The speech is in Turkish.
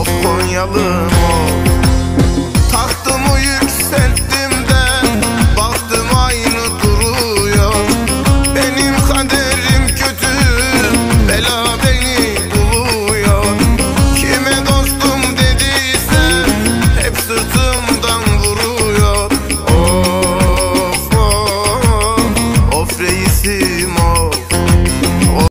of Konyalım of Tahtımı yükselttim de Baktım aynı duruyor. Benim kaderim kötü Bela beni buluyor. Kime dostum dediyse Hep sırtımdan vuruyor. Of of Of reisim of